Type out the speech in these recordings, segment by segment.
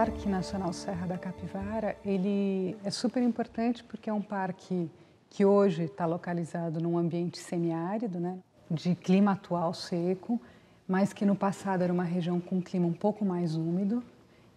Parque Nacional Serra da Capivara, ele é super importante porque é um parque que hoje está localizado num ambiente semiárido, né, de clima atual seco, mas que no passado era uma região com um clima um pouco mais úmido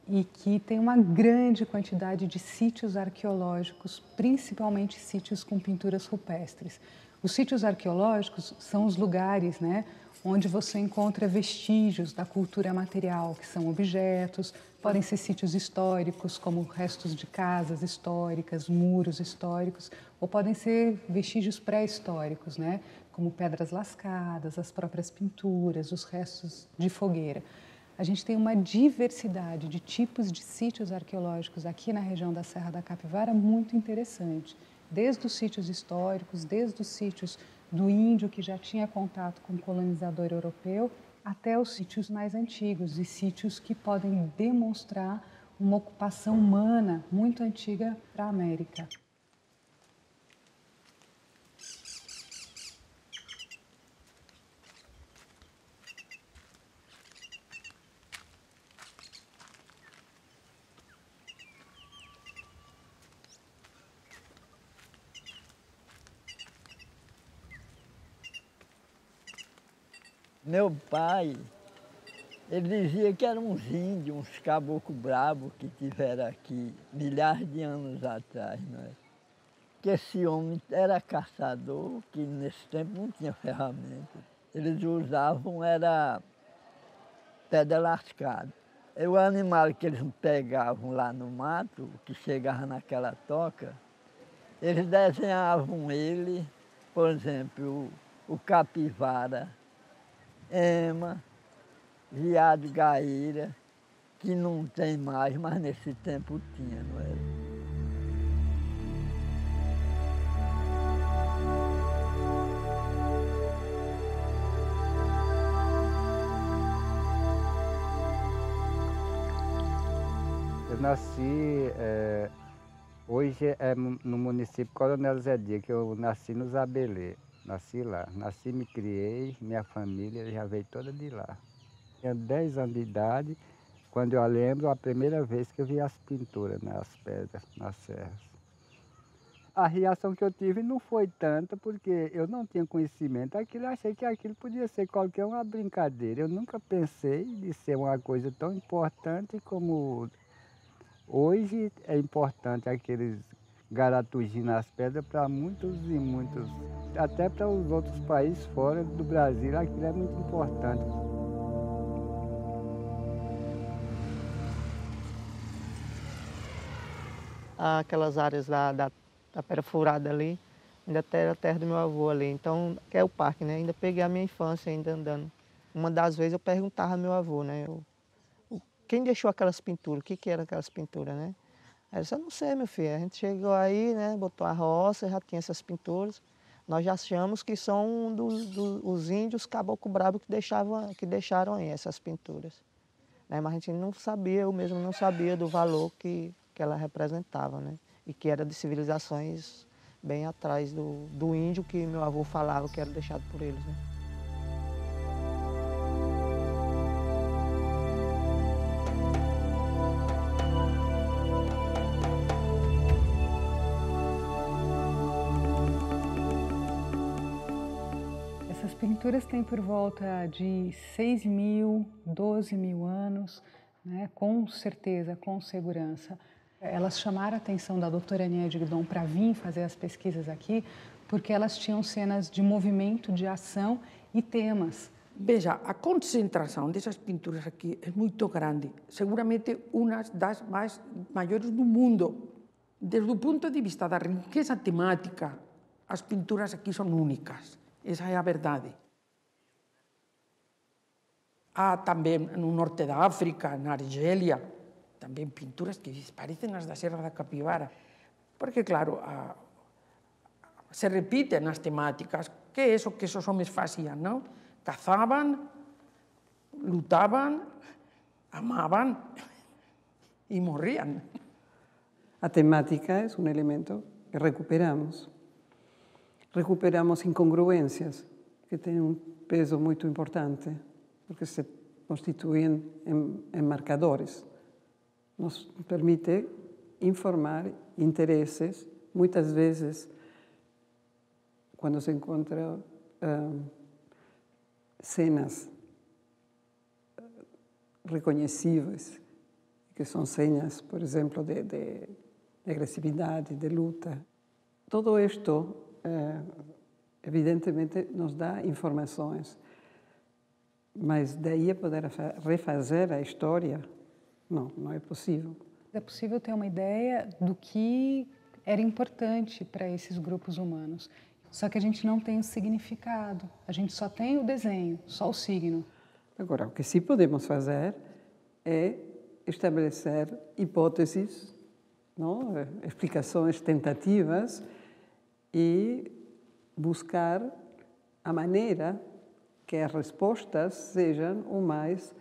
e que tem uma grande quantidade de sítios arqueológicos, principalmente sítios com pinturas rupestres. Os sítios arqueológicos são os lugares, né, onde você encontra vestígios da cultura material, que são objetos, podem ser sítios históricos, como restos de casas históricas, muros históricos, ou podem ser vestígios pré-históricos, né? como pedras lascadas, as próprias pinturas, os restos de fogueira. A gente tem uma diversidade de tipos de sítios arqueológicos aqui na região da Serra da Capivara muito interessante. Desde os sítios históricos, desde os sítios do índio que já tinha contato com o colonizador europeu, até os sítios mais antigos e sítios que podem demonstrar uma ocupação humana muito antiga para a América. Meu pai, ele dizia que eram uns índios, uns caboclos bravos que tiveram aqui milhares de anos atrás, não é? Que esse homem era caçador, que nesse tempo não tinha ferramenta. Eles usavam era pedra lascada. E o animal que eles pegavam lá no mato, que chegava naquela toca, eles desenhavam ele, por exemplo, o, o capivara, ema, viado gaíra, que não tem mais, mas nesse tempo tinha, não era? Eu nasci, é, hoje é no município Coronel Zé Dia, que eu nasci no Zabelê. Nasci lá. Nasci, me criei, minha família já veio toda de lá. Tinha 10 anos de idade, quando eu lembro a primeira vez que eu vi as pinturas nas pedras, nas serras. A reação que eu tive não foi tanta, porque eu não tinha conhecimento daquilo, achei que aquilo podia ser qualquer uma brincadeira. Eu nunca pensei de ser uma coisa tão importante como hoje é importante aqueles garatugim nas pedras para muitos e muitos, até para os outros países fora do Brasil, aquilo é muito importante. Aquelas áreas da, da, da Pera Furada ali, ainda era a terra do meu avô ali, então, que é o parque, né? Ainda peguei a minha infância ainda andando. Uma das vezes eu perguntava ao meu avô, né? Eu, quem deixou aquelas pinturas? O que, que eram aquelas pinturas, né? Eu disse, eu não sei, meu filho. A gente chegou aí, né, botou a roça, já tinha essas pinturas. Nós já achamos que são dos, dos os índios caboclo brabo que, deixavam, que deixaram aí essas pinturas. Né? Mas a gente não sabia, eu mesmo não sabia do valor que, que ela representava, né? E que era de civilizações bem atrás do, do índio que meu avô falava que era deixado por eles, né? Pinturas têm por volta de 6 mil, 12 mil anos, né? com certeza, com segurança. Elas chamaram a atenção da doutora Aninha Digdon para vir fazer as pesquisas aqui, porque elas tinham cenas de movimento, de ação e temas. Veja, a concentração dessas pinturas aqui é muito grande, seguramente uma das mais maiores do mundo. Desde o ponto de vista da riqueza temática, as pinturas aqui são únicas. Essa é a verdade. Há também no norte da África, na Argélia, também pinturas que parecem as da Serra da Capivara. Porque, claro, a, se repiten as temáticas. Que é isso que esos homens faziam, não? Cazavam, lutavam, amavam e morriam. A temática é um elemento que recuperamos. Recuperamos incongruências que têm um peso muito importante porque se constituyen en, marcadores nos permite informar interesses. Muitas vezes, quando se encontra uh, cenas reconhecíveis, que são cenas, por exemplo, de, de, de de luta. Todo isto, eh, evidentemente, nos dá informações, mas daí a poder refazer a história, não, não é possível. É possível ter uma ideia do que era importante para esses grupos humanos. Só que a gente não tem o significado, a gente só tem o desenho, só o signo. Agora, o que sim podemos fazer é estabelecer hipóteses, não? explicações tentativas e buscar a maneira que as respostas sejam o mais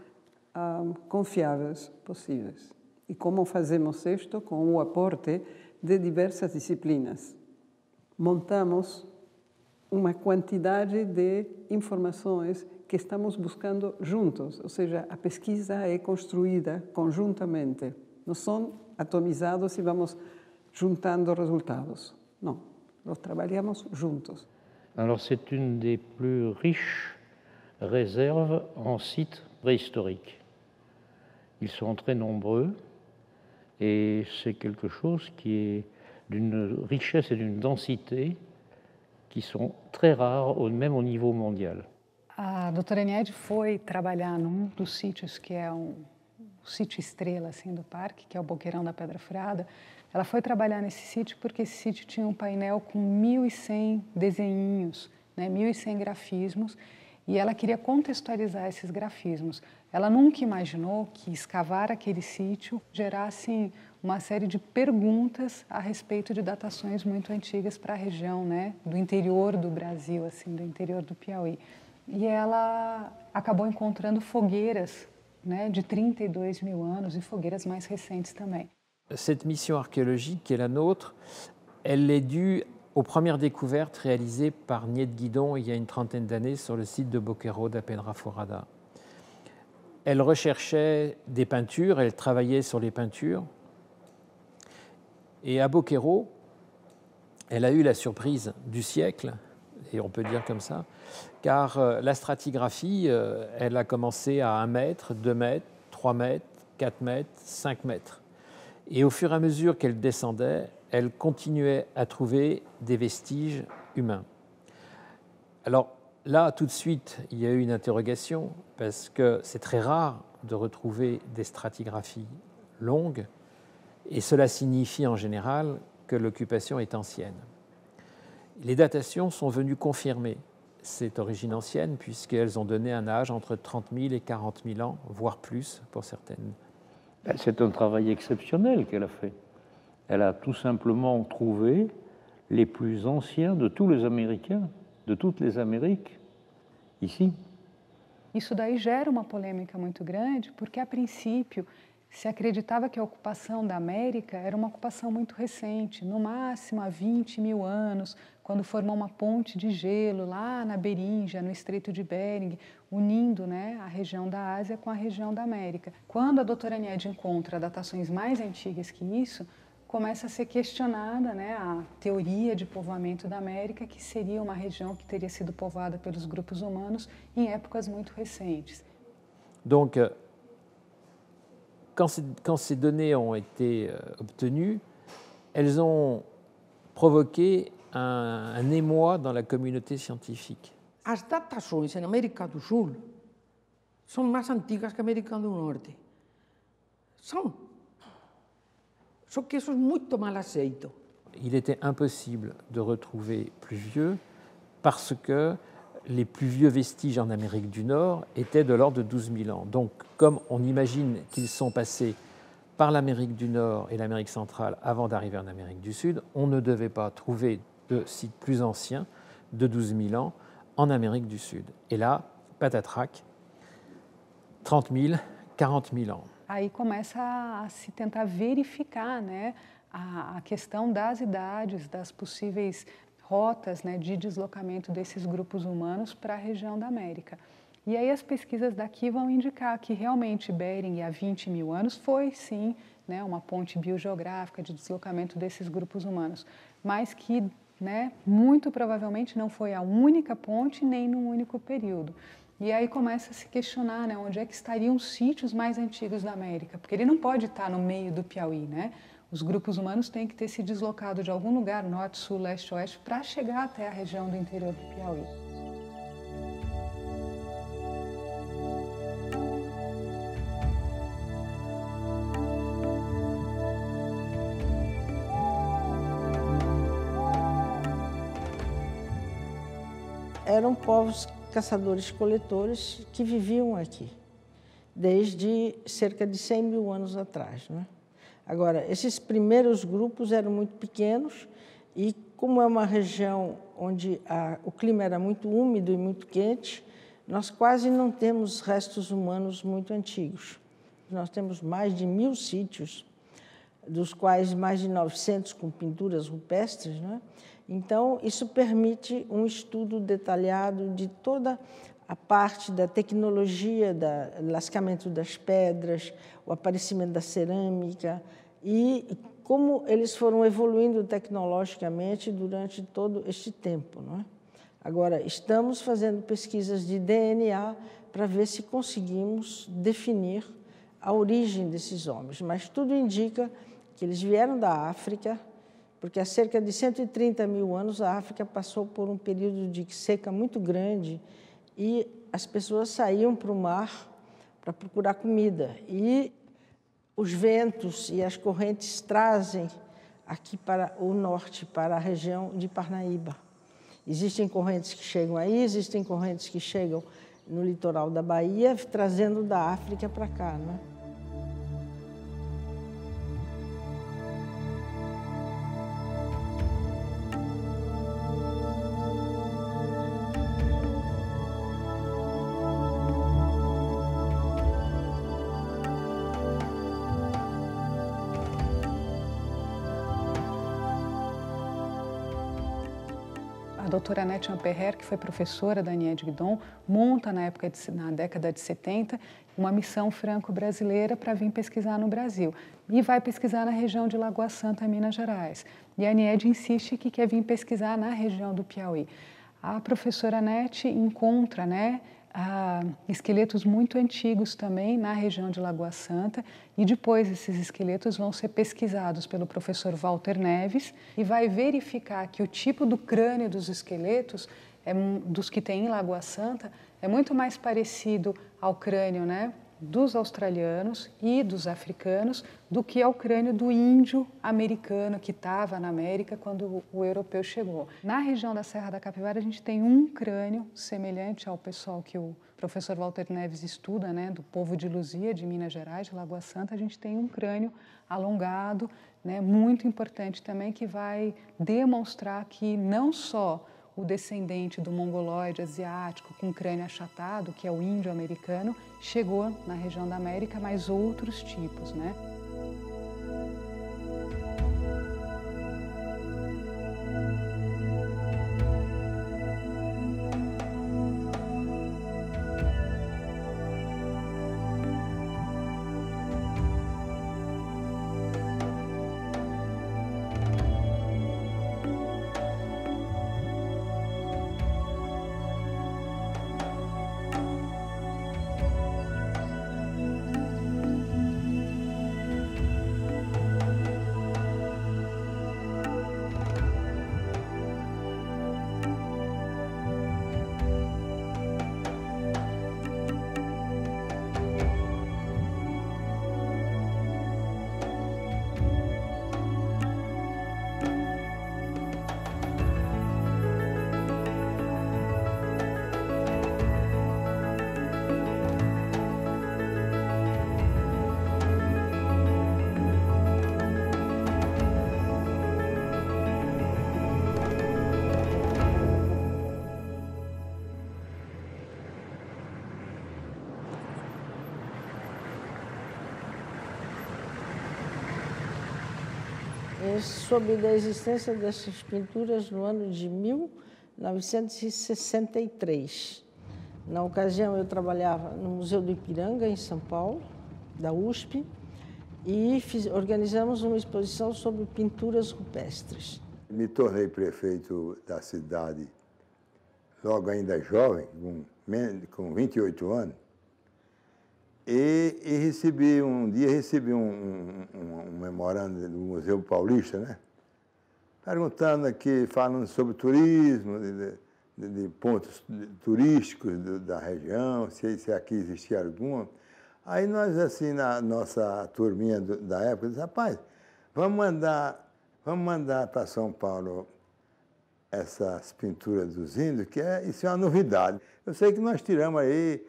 um, confiáveis possíveis. E como fazemos isto? Com o aporte de diversas disciplinas. Montamos uma quantidade de informações que estamos buscando juntos, ou seja, a pesquisa é construída conjuntamente. Não são atomizados e vamos juntando resultados. Não, nós trabalhamos juntos. Alors c'est une des plus riches réserves en sites préhistoriques. Ils sont très nombreux et c'est quelque chose qui est d'une richesse et d'une densité qui sont très rares, même au niveau mondial. A doutora Eniede foi trabalhar num dos sítios que é um, um sítio estrela assim, do parque, que é o Boqueirão da Pedra Furada. Ela foi trabalhar nesse sítio porque esse sítio tinha um painel com 1.100 desenhinhos, né, 1.100 grafismos, e ela queria contextualizar esses grafismos. Ela nunca imaginou que escavar aquele sítio gerasse uma série de perguntas a respeito de datações muito antigas para a região, né, do interior do Brasil, assim, do interior do Piauí. E ela acabou encontrando fogueiras, né, de 32 mil anos e fogueiras mais recentes também. Cette mission archéologique qui est la nôtre, elle est due aux premières découvertes réalisées par Niet Guidon il y a une trentaine d'années sur le site de Boquero da Pedra Forada. Elle recherchait des peintures, elle travaillait sur les peintures, et à Boquero, elle a eu la surprise du siècle, et on peut dire comme ça, car euh, la stratigraphie, euh, elle a commencé à 1 mètre, 2 mètres, 3 mètres, 4 mètres, 5 mètres. Et au fur et à mesure qu'elle descendait, elle continuait à trouver des vestiges humains. Alors là, tout de suite, il y a eu une interrogation, parce que c'est très rare de retrouver des stratigraphies longues, et cela signifie en général que l'occupation est ancienne. Les datations sont venues confirmer cette origine ancienne, puisqu'elles ont donné un âge entre 30 000 et 40 000 ans, voire plus pour certaines. Ben, c'est un travail exceptionnel qu'elle a fait. Elle a tout simplement trouvé les plus anciens de tous les Américains, de toutes les Amériques, ici. Isso daí gera uma polêmica muito grande, porque a princípio se acreditava que a ocupação da América era uma ocupação muito recente, no máximo há 20 mil anos, quando formou uma ponte de gelo lá na Beríngia, no Estreito de Bering, unindo né, a região da Ásia com a região da América. Quando a doutora Nied encontra datações mais antigas que isso, começa a ser questionada né, a teoria de povoamento da América, que seria uma região que teria sido povoada pelos grupos humanos em épocas muito recentes. Donc, quand, quand, ces données ont été euh, obtenues, elles ont provoqué un, un, émoi dans la communauté scientifique. As datações em América do Sul são mais antigas que América do Norte. São. Il était impossible de retrouver plus vieux parce que les plus vieux vestiges en Amérique du Nord étaient de l'ordre de 12 000 ans. Donc, comme on imagine qu'ils sont passés par l'Amérique du Nord et l'Amérique centrale avant d'arriver en Amérique du Sud, on ne devait pas trouver de sites plus anciens de 12 000 ans en Amérique du Sud. Et là, patatrac, 30 000, 40 000 ans. Aí começa a se tentar verificar né, a, a questão das idades, das possíveis rotas né, de deslocamento desses grupos humanos para a região da América. E aí as pesquisas daqui vão indicar que realmente Bering há 20 mil anos foi sim né, uma ponte biogeográfica de deslocamento desses grupos humanos, mas que né, muito provavelmente não foi a única ponte nem num único período. E aí começa a se questionar né, onde é que estariam os sítios mais antigos da América, porque ele não pode estar no meio do Piauí, né? Os grupos humanos têm que ter se deslocado de algum lugar, norte, sul, leste, oeste, para chegar até a região do interior do Piauí. eram povos caçadores-coletores que viviam aqui, desde cerca de 100 mil anos atrás. Né? Agora, esses primeiros grupos eram muito pequenos e, como é uma região onde a, o clima era muito úmido e muito quente, nós quase não temos restos humanos muito antigos. Nós temos mais de mil sítios, dos quais mais de 900 com pinturas rupestres, né? Então, isso permite um estudo detalhado de toda a parte da tecnologia, do lascamento das pedras, o aparecimento da cerâmica e como eles foram evoluindo tecnologicamente durante todo este tempo. Não é? Agora, estamos fazendo pesquisas de DNA para ver se conseguimos definir a origem desses homens, mas tudo indica que eles vieram da África, porque há cerca de 130 mil anos a África passou por um período de seca muito grande e as pessoas saíam para o mar para procurar comida. E os ventos e as correntes trazem aqui para o norte, para a região de Parnaíba. Existem correntes que chegam aí, existem correntes que chegam no litoral da Bahia, trazendo da África para cá. Né? Doutora Annette Amperrer, que foi professora da Agnès Guidon, monta na, época de, na década de 70 uma missão franco-brasileira para vir pesquisar no Brasil. E vai pesquisar na região de Lagoa Santa, Minas Gerais. E a Anied insiste que quer vir pesquisar na região do Piauí. A professora Annette encontra né, ah, esqueletos muito antigos também na região de Lagoa Santa e depois esses esqueletos vão ser pesquisados pelo professor Walter Neves e vai verificar que o tipo do crânio dos esqueletos é, dos que tem em Lagoa Santa é muito mais parecido ao crânio né, dos australianos e dos africanos do que ao crânio do índio americano que estava na América quando o europeu chegou. Na região da Serra da Capivara a gente tem um crânio semelhante ao pessoal que o professor Walter Neves estuda, né, do povo de Luzia, de Minas Gerais, de Lagoa Santa, a gente tem um crânio alongado, né, muito importante também que vai demonstrar que não só o descendente do mongoloide asiático com crânio achatado, que é o índio americano, chegou na região da América, mas outros tipos, né? Soube da existência dessas pinturas no ano de 1963. Na ocasião, eu trabalhava no Museu do Ipiranga, em São Paulo, da USP, e fiz, organizamos uma exposição sobre pinturas rupestres. Me tornei prefeito da cidade logo ainda jovem, com 28 anos, e, e, recebi, um dia recebi um, um, um, memorando do Museu Paulista, né? Perguntando aqui, falando sobre turismo, de, de, de pontos turísticos do, da região, se, se aqui existia alguma. Aí nós, assim, na nossa turminha do, da época, disse, rapaz, vamos mandar, vamos mandar para São Paulo essas pinturas dos índios, que é, isso é uma novidade. Eu sei que nós tiramos aí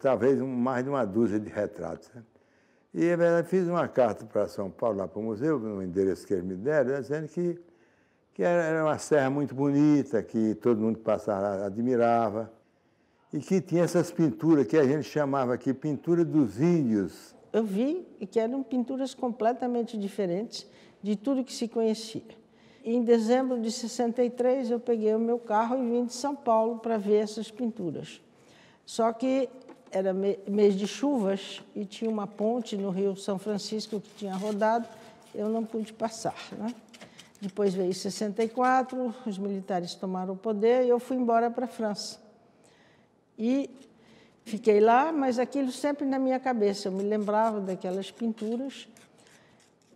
talvez mais de uma dúzia de retratos. Né? E eu fiz uma carta para São Paulo, lá para o museu, no endereço que eles me deram, dizendo que, que era uma serra muito bonita, que todo mundo que passava admirava, e que tinha essas pinturas que a gente chamava aqui pintura dos índios. Eu vi que eram pinturas completamente diferentes de tudo que se conhecia. Em dezembro de 63, eu peguei o meu carro e vim de São Paulo para ver essas pinturas. Só que era mês de chuvas e tinha uma ponte no Rio São Francisco que tinha rodado, eu não pude passar. Né? Depois veio 64, os militares tomaram o poder e eu fui embora para a França. E fiquei lá, mas aquilo sempre na minha cabeça, eu me lembrava daquelas pinturas.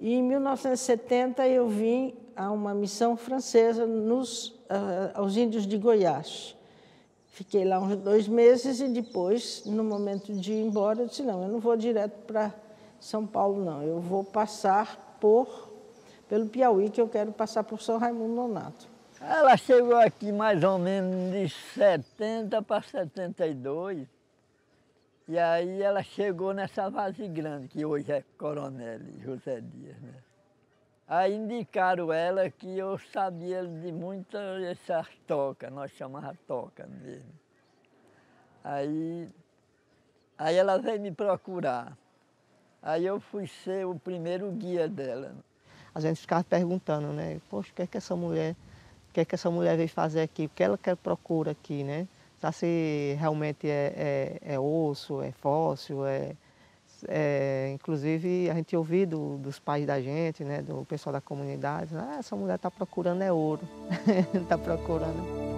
E em 1970 eu vim a uma missão francesa nos, uh, aos índios de Goiás. Fiquei lá uns dois meses e depois, no momento de ir embora, eu disse, não, eu não vou direto para São Paulo, não. Eu vou passar por, pelo Piauí, que eu quero passar por São Raimundo Nonato. Ela chegou aqui mais ou menos de 70 para 72. E aí ela chegou nessa vase grande, que hoje é Coronel José Dias, né? Aí indicaram ela que eu sabia de muitas dessas tocas, nós chamávamos toca mesmo. Aí, aí ela veio me procurar. Aí eu fui ser o primeiro guia dela. A gente ficava perguntando, né? Poxa, o que é que essa mulher, o que é que essa mulher veio fazer aqui? O que ela quer procura aqui, né? Se realmente é, é, é osso, é fóssil, é é, inclusive a gente ouviu do, dos pais da gente, né, do pessoal da comunidade, ah, essa mulher está procurando é ouro, está procurando.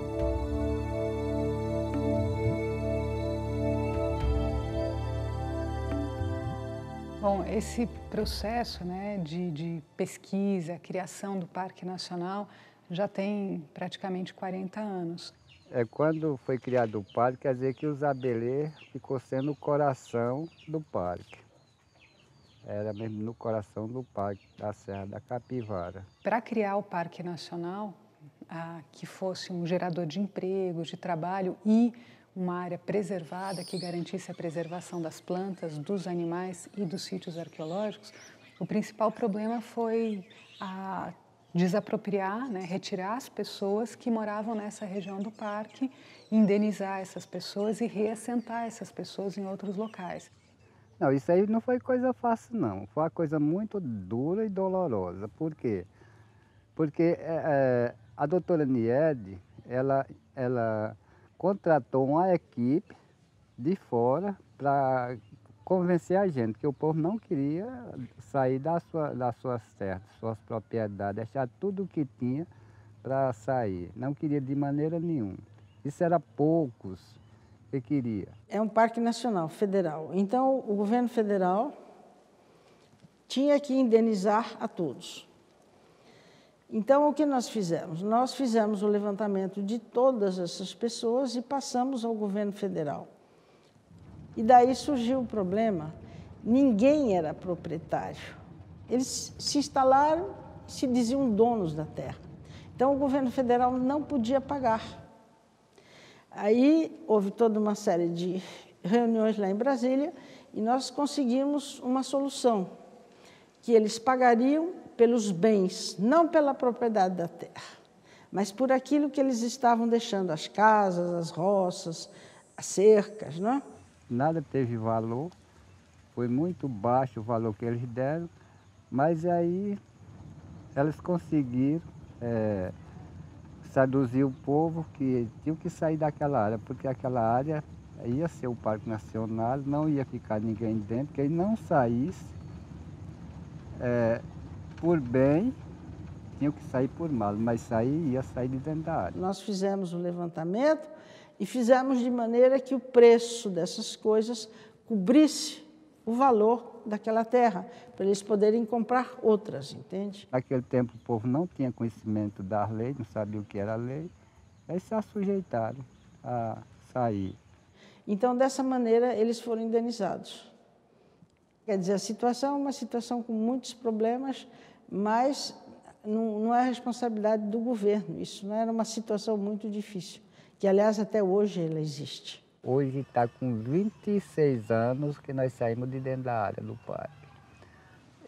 Bom, esse processo né, de, de pesquisa, criação do Parque Nacional já tem praticamente 40 anos. É, quando foi criado o parque, quer dizer que o Zabelê ficou sendo o coração do parque. Era mesmo no coração do parque da Serra da Capivara. Para criar o Parque Nacional, que fosse um gerador de emprego, de trabalho e uma área preservada que garantisse a preservação das plantas, dos animais e dos sítios arqueológicos, o principal problema foi a desapropriar, né, retirar as pessoas que moravam nessa região do parque, indenizar essas pessoas e reassentar essas pessoas em outros locais. Não, isso aí não foi coisa fácil não, foi uma coisa muito dura e dolorosa. Por quê? Porque é, é a doutora Niede, ela, ela contratou uma equipe de fora para convencer a gente que o povo não queria sair da sua, das suas terras, suas propriedades, deixar tudo o que tinha para sair. Não queria de maneira nenhuma. Isso era poucos que queria. É um parque nacional, federal. Então, o governo federal tinha que indenizar a todos. Então, o que nós fizemos? Nós fizemos o levantamento de todas essas pessoas e passamos ao governo federal. E daí surgiu o problema: ninguém era proprietário. Eles se instalaram, se diziam donos da terra. Então o governo federal não podia pagar. Aí houve toda uma série de reuniões lá em Brasília e nós conseguimos uma solução, que eles pagariam pelos bens, não pela propriedade da terra, mas por aquilo que eles estavam deixando, as casas, as roças, as cercas, não é? Nada teve valor, foi muito baixo o valor que eles deram, mas aí elas conseguiram é, seduzir o povo que tinham que sair daquela área, porque aquela área ia ser o Parque Nacional, não ia ficar ninguém dentro, quem não saísse é, por bem, tinha que sair por mal, mas sair ia sair de dentro da área. Nós fizemos o levantamento e fizemos de maneira que o preço dessas coisas cobrisse o valor daquela terra, para eles poderem comprar outras, entende? Naquele tempo o povo não tinha conhecimento da lei, não sabia o que era a lei, aí se assujeitaram a sair. Então, dessa maneira, eles foram indenizados. Quer dizer, a situação é uma situação com muitos problemas, mas não, não é responsabilidade do governo. Isso não era uma situação muito difícil, que, aliás, até hoje ela existe. Hoje está com 26 anos que nós saímos de dentro da área do parque.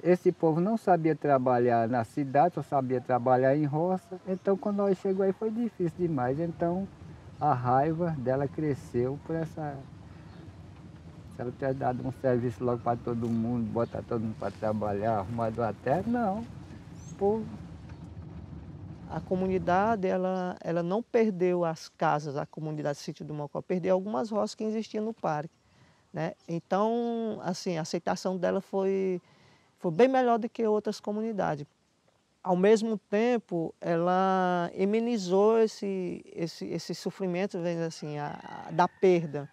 Esse povo não sabia trabalhar na cidade, só sabia trabalhar em roça. Então, quando nós chegamos aí, foi difícil demais. Então, a raiva dela cresceu por essa. Se ela tivesse dado um serviço logo para todo mundo, botar todo mundo para trabalhar, arrumado a terra, não. O povo. A comunidade, ela, ela não perdeu as casas, a comunidade sítio do Mocó, perdeu algumas roças que existiam no parque. Né? Então, assim, a aceitação dela foi, foi bem melhor do que outras comunidades ao mesmo tempo, ela amenizou esse, esse, esse sofrimento, assim, a, a, da perda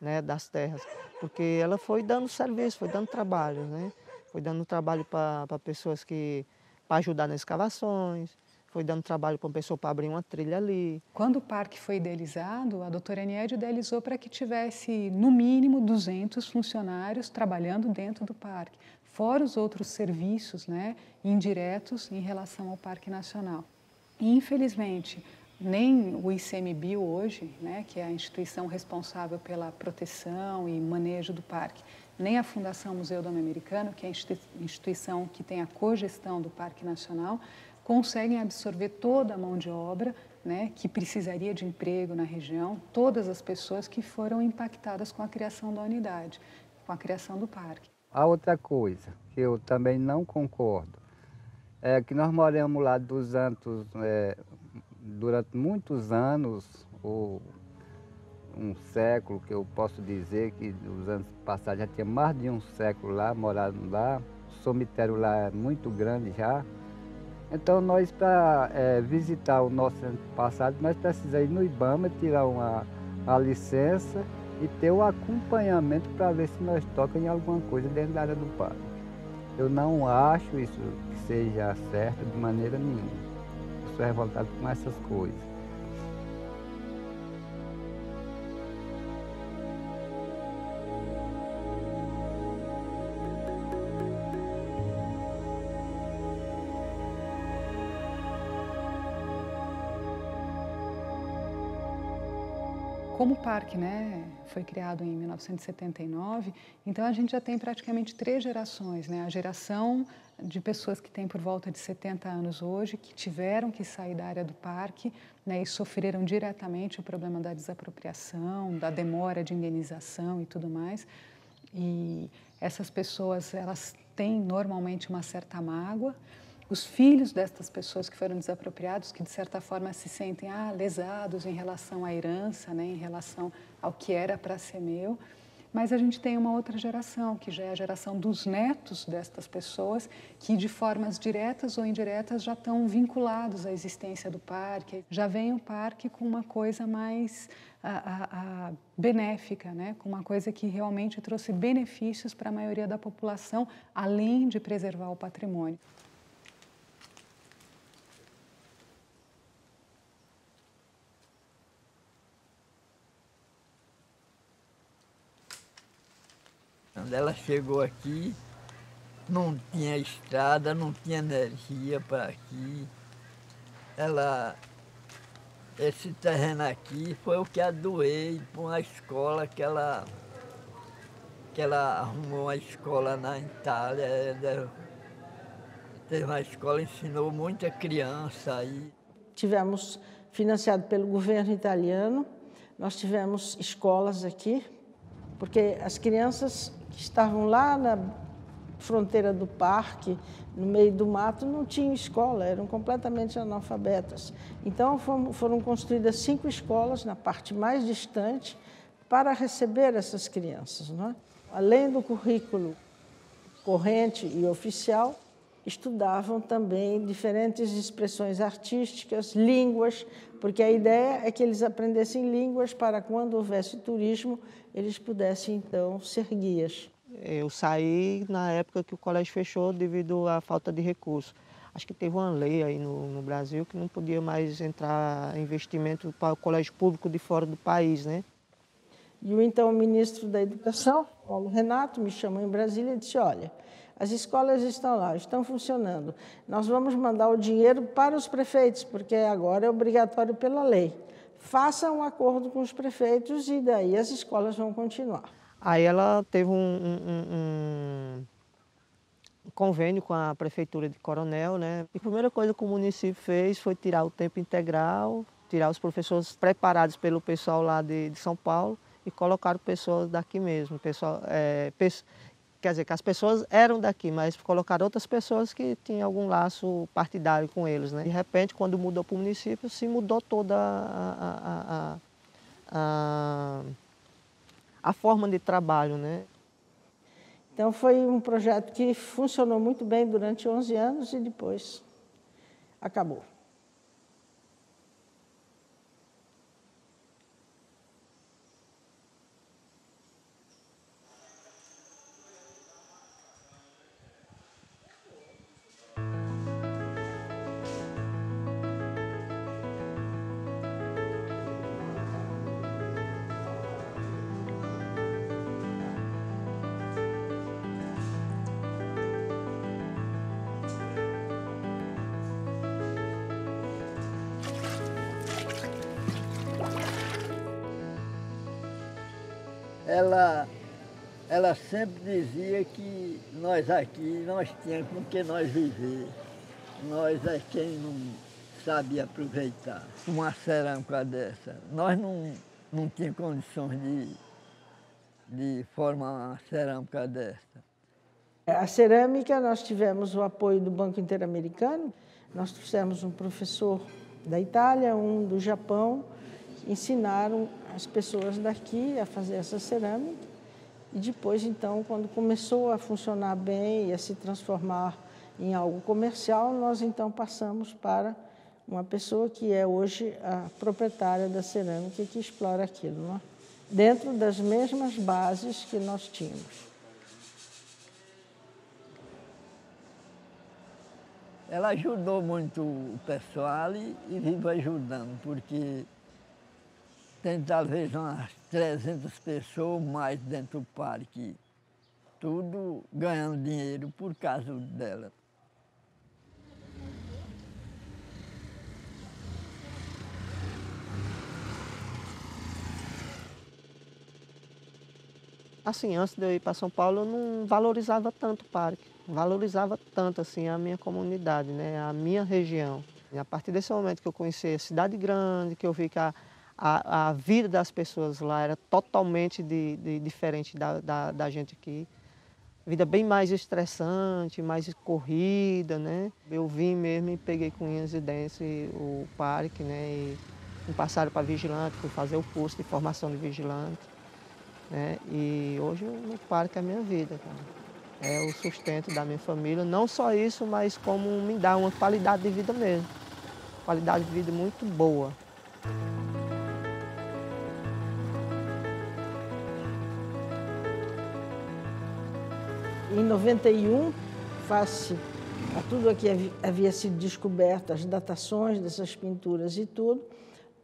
né, das terras, porque ela foi dando serviço, foi dando trabalho, né? foi dando trabalho para pessoas que para ajudar nas escavações, foi dando trabalho para uma pessoa para abrir uma trilha ali. Quando o parque foi idealizado, a doutora Aniede idealizou para que tivesse, no mínimo, 200 funcionários trabalhando dentro do parque fora os outros serviços né, indiretos em relação ao Parque Nacional. Infelizmente, nem o ICMBio hoje, né, que é a instituição responsável pela proteção e manejo do parque, nem a Fundação Museu do Americano, que é a instituição que tem a cogestão do Parque Nacional, conseguem absorver toda a mão de obra né, que precisaria de emprego na região, todas as pessoas que foram impactadas com a criação da unidade, com a criação do parque. A outra coisa que eu também não concordo é que nós moramos lá dos anos, é, durante muitos anos, ou um século, que eu posso dizer que nos anos passados já tinha mais de um século lá, morando lá. O cemitério lá é muito grande já. Então nós, para é, visitar o nosso passado, nós precisamos ir no IBAMA, tirar uma, uma licença e ter o acompanhamento para ver se nós tocamos em alguma coisa dentro da área do parque. Eu não acho isso que seja certo de maneira nenhuma. Eu sou revoltado com essas coisas. Como o parque né, foi criado em 1979, então a gente já tem praticamente três gerações. Né? A geração de pessoas que têm por volta de 70 anos hoje, que tiveram que sair da área do parque né, e sofreram diretamente o problema da desapropriação, da demora de indenização e tudo mais. E essas pessoas, elas têm normalmente uma certa mágoa, os filhos destas pessoas que foram desapropriados, que de certa forma se sentem ah, lesados em relação à herança, né, em relação ao que era para ser meu. Mas a gente tem uma outra geração, que já é a geração dos netos destas pessoas, que de formas diretas ou indiretas já estão vinculados à existência do parque. Já vem o parque com uma coisa mais a, a, a benéfica, né? com uma coisa que realmente trouxe benefícios para a maioria da população, além de preservar o patrimônio. Quando ela chegou aqui, não tinha estrada, não tinha energia para aqui. Ela, esse terreno aqui foi o que a doei para uma escola que ela, que ela arrumou uma escola na Itália. Teve uma escola, ensinou muita criança aí. Tivemos financiado pelo governo italiano, nós tivemos escolas aqui, porque as crianças que estavam lá na fronteira do parque, no meio do mato, não tinham escola, eram completamente analfabetas. Então foram, construídas cinco escolas na parte mais distante para receber essas crianças. Não é? Além do currículo corrente e oficial, estudavam também diferentes expressões artísticas, línguas, porque a ideia é que eles aprendessem línguas para quando houvesse turismo, eles pudessem então ser guias. Eu saí na época que o colégio fechou devido à falta de recursos. Acho que teve uma lei aí no, no Brasil que não podia mais entrar investimento para o colégio público de fora do país, né? E o então ministro da Educação, Paulo Renato, me chamou em Brasília e disse: Olha, as escolas estão lá, estão funcionando. Nós vamos mandar o dinheiro para os prefeitos, porque agora é obrigatório pela lei. Faça um acordo com os prefeitos e daí as escolas vão continuar. Aí ela teve um, um, um convênio com a prefeitura de Coronel, né? E a primeira coisa que o município fez foi tirar o tempo integral, tirar os professores preparados pelo pessoal lá de, de São Paulo e colocaram pessoas daqui mesmo, pessoal, é, quer dizer, que as pessoas eram daqui, mas colocaram outras pessoas que tinham algum laço partidário com eles, né? De repente, quando mudou para o município, se mudou toda a, a, a, a, forma de trabalho, né? Então foi um projeto que funcionou muito bem durante 11 anos e depois acabou. Ela sempre dizia que nós aqui, nós tínhamos com que nós viver. Nós é quem não sabe aproveitar uma cerâmica dessa. Nós não, não tínhamos condições de, de formar uma cerâmica dessa. A cerâmica, nós tivemos o apoio do Banco Interamericano, nós trouxemos um professor da Itália, um do Japão, ensinaram as pessoas daqui a fazer essa cerâmica e depois, então, quando começou a funcionar bem e a se transformar em algo comercial, nós então passamos para uma pessoa que é hoje a proprietária da cerâmica que explora aquilo, é? dentro das mesmas bases que nós tínhamos. Ela ajudou muito o pessoal e, e vive ajudando, porque tem talvez umas 300 pessoas mais dentro do parque, tudo ganhando dinheiro por causa dela. Assim, antes de eu ir para São Paulo, eu não valorizava tanto o parque, valorizava tanto assim a minha comunidade, né, a minha região. E a partir desse momento que eu conheci a cidade grande, que eu vi que a, a, a vida das pessoas lá era totalmente de, de diferente da, da, da, gente aqui. Vida bem mais estressante, mais corrida, né? Eu vim mesmo e peguei com dentes o parque, né? E me passaram para vigilante, fui fazer o curso de formação de vigilante. Né? E hoje o parque é a minha vida, cara. É o sustento da minha família. Não só isso, mas como me dá uma qualidade de vida mesmo. Qualidade de vida muito boa. Em 91, face a tudo o que havia sido descoberto, as datações dessas pinturas e tudo,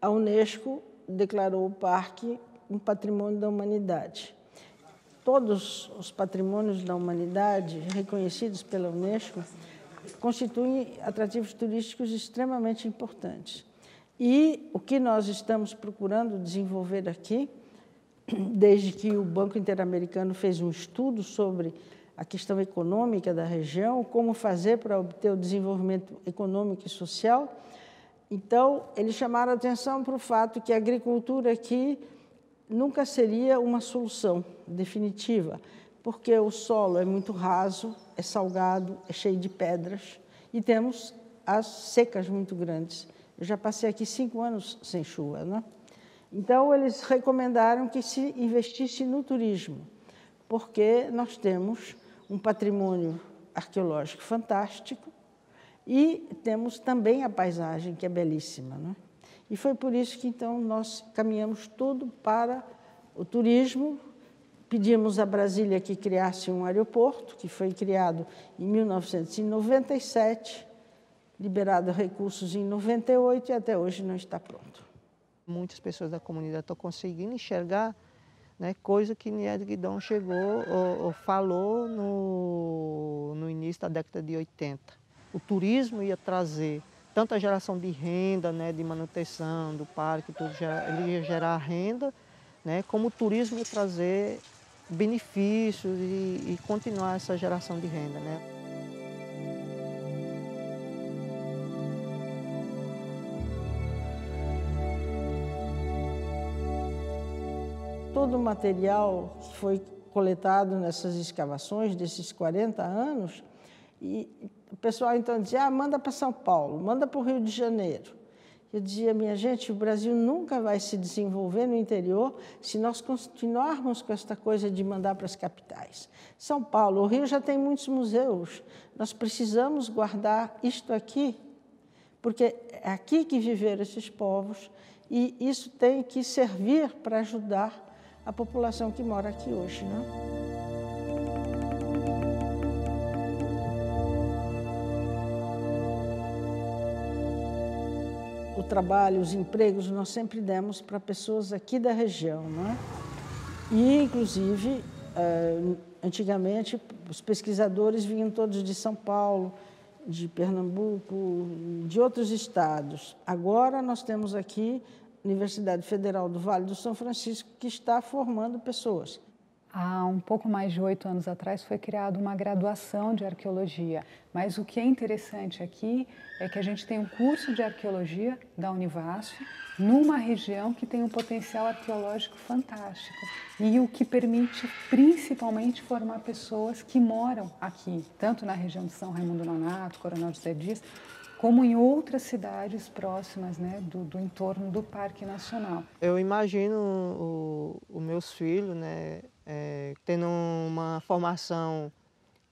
a Unesco declarou o parque um patrimônio da humanidade. Todos os patrimônios da humanidade reconhecidos pela Unesco constituem atrativos turísticos extremamente importantes. E o que nós estamos procurando desenvolver aqui, desde que o Banco Interamericano fez um estudo sobre a questão econômica da região, como fazer para obter o desenvolvimento econômico e social. Então, eles chamaram atenção para o fato que a agricultura aqui nunca seria uma solução definitiva, porque o solo é muito raso, é salgado, é cheio de pedras e temos as secas muito grandes. Eu já passei aqui cinco anos sem chuva, né? Então, eles recomendaram que se investisse no turismo, porque nós temos um patrimônio arqueológico fantástico e temos também a paisagem, que é belíssima. Né? E foi por isso que, então, nós caminhamos tudo para o turismo, Pedimos a Brasília que criasse um aeroporto, que foi criado em 1997, liberado recursos em 98 e até hoje não está pronto. Muitas pessoas da comunidade estão conseguindo enxergar né, coisa que Nied Guidon chegou ou, ou falou no, no início da década de 80. O turismo ia trazer tanto a geração de renda, né, de manutenção do parque, tudo, ele ia gerar renda, né, como o turismo ia trazer benefícios e, e continuar essa geração de renda. Né? Todo o material que foi coletado nessas escavações desses 40 anos, e o pessoal então dizia, ah, manda para São Paulo, manda para o Rio de Janeiro. Eu dizia, minha gente, o Brasil nunca vai se desenvolver no interior se nós continuarmos com esta coisa de mandar para as capitais. São Paulo, o Rio já tem muitos museus. Nós precisamos guardar isto aqui, porque é aqui que viveram esses povos e isso tem que servir para ajudar a população que mora aqui hoje. Né? o trabalho, os empregos, nós sempre demos para pessoas aqui da região. Né? E, inclusive, eh, antigamente, os pesquisadores vinham todos de São Paulo, de Pernambuco, de outros estados. Agora nós temos aqui Universidade Federal do Vale do São Francisco, que está formando pessoas. Há um pouco mais de oito anos atrás foi criada uma graduação de arqueologia, mas o que é interessante aqui é que a gente tem um curso de arqueologia da Univasf numa região que tem um potencial arqueológico fantástico e o que permite principalmente formar pessoas que moram aqui, tanto na região de São Raimundo Nonato, Coronel José Dias, como em outras cidades próximas né, do, do entorno do Parque Nacional. Eu imagino os meus filhos, né, é, tendo uma formação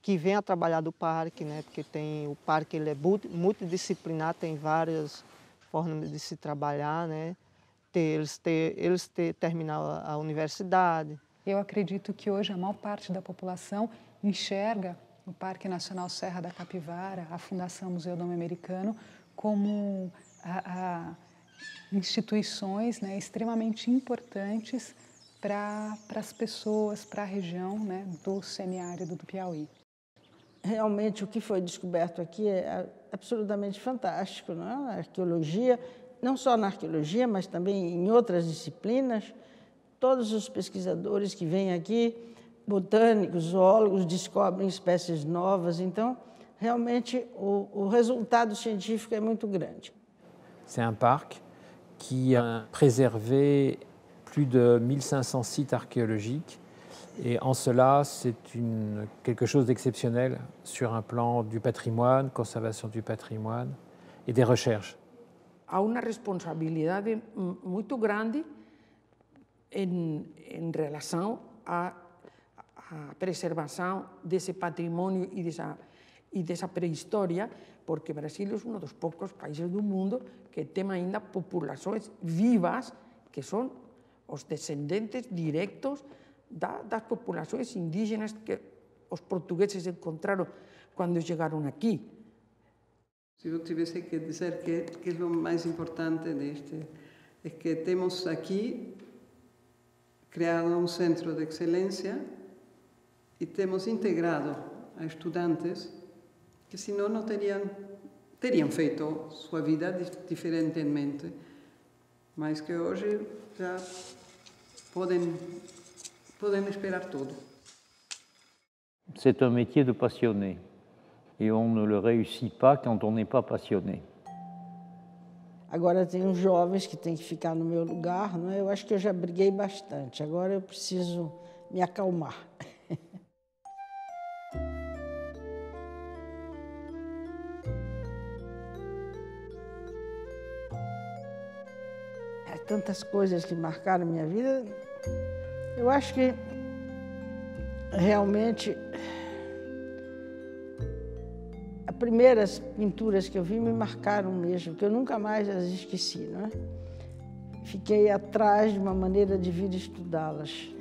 que venha trabalhar do parque, né? porque tem, o parque ele é multidisciplinar, tem várias formas de se trabalhar, né? ter, eles, ter, eles ter, terminar a, a universidade. Eu acredito que hoje a maior parte da população enxerga o Parque Nacional Serra da Capivara, a Fundação Museu Dom Americano, como a, a instituições né, extremamente importantes para as pessoas, para a região né, do semiárido do Piauí. Realmente o que foi descoberto aqui é absolutamente fantástico, não é? A arqueologia, não só na arqueologia, mas também em outras disciplinas. Todos os pesquisadores que vêm aqui, botânicos, zoólogos, descobrem espécies novas. Então, realmente, o, o resultado científico é muito grande. C'est un parc qui a préservé plus de 1500 sites archéologiques. Et en cela, c'est quelque chose d'exceptionnel sur un plan du patrimoine, conservation du patrimoine et des recherches. Há uma responsabilidade muito grande em, em relação à, à preservação desse patrimônio e dessa, e dessa pré-história, porque Brasil é um dos poucos países do mundo que tem ainda populações vivas que são os descendentes directos da, das populações indígenas que os portugueses encontraram quando chegaram aqui. Se eu tivesse que dizer que, que é o mais importante deste, é que temos aqui criado um centro de excelência e temos integrado a estudantes que senão não teriam teriam feito sua vida diferentemente, mas que hoje já podem, podem esperar tudo. C'est un métier de passionné. Et on ne le réussit pas quand on n'est pas passionné. Agora tem os jovens que têm que ficar no meu lugar, não é? Eu acho que eu já briguei bastante. Agora eu preciso me acalmar. tantas coisas que marcaram minha vida, eu acho que realmente as primeiras pinturas que eu vi me marcaram mesmo, que eu nunca mais as esqueci, não é? Fiquei atrás de uma maneira de vir estudá-las.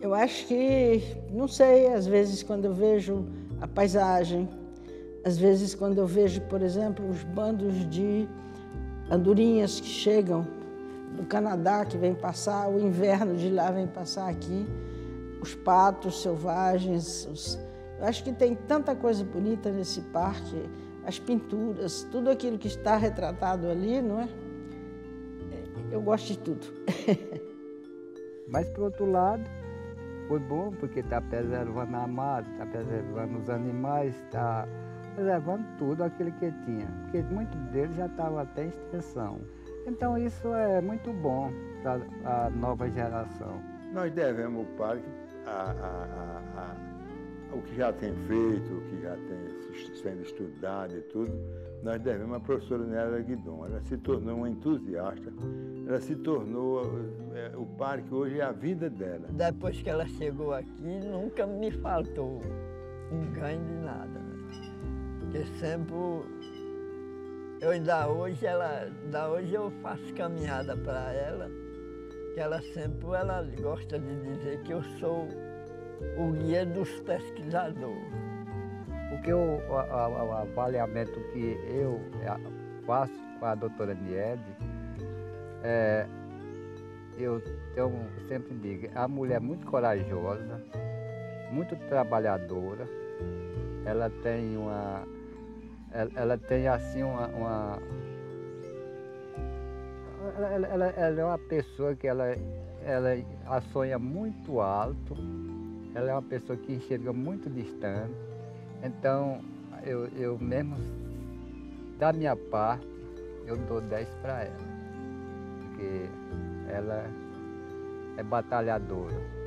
Eu acho que, não sei, às vezes quando eu vejo a paisagem, às vezes quando eu vejo, por exemplo, os bandos de andorinhas que chegam do Canadá, que vem passar, o inverno de lá vem passar aqui, os patos selvagens, os... eu acho que tem tanta coisa bonita nesse parque, as pinturas, tudo aquilo que está retratado ali, não é? Eu gosto de tudo. Mas, por outro lado, foi bom porque está preservando a mata, está preservando os animais, está preservando tudo aquilo que tinha. Porque muitos deles já estavam até em extinção. Então isso é muito bom para a nova geração. Nós devemos o parque a, a, a, o que já tem feito, o que já tem sendo estudado e tudo, nós devemos a professora Nélia Guidon. Ela se tornou uma entusiasta, ela se tornou, é, o parque hoje é a vida dela. Depois que ela chegou aqui, nunca me faltou um ganho de nada. Né? Porque sempre, eu ainda hoje, ela, ainda hoje eu faço caminhada para ela, que ela sempre ela gosta de dizer que eu sou o guia dos pesquisadores. O, o, o avaliamento que eu é, faço com a doutora Niede, é, eu, eu sempre digo, a mulher é muito corajosa, muito trabalhadora, ela tem uma. Ela, ela tem assim uma. uma ela, ela, ela, é uma pessoa que ela, ela sonha muito alto, ela é uma pessoa que enxerga muito distante então, eu, eu mesmo, da minha parte, eu dou 10 para ela. Porque ela é batalhadora.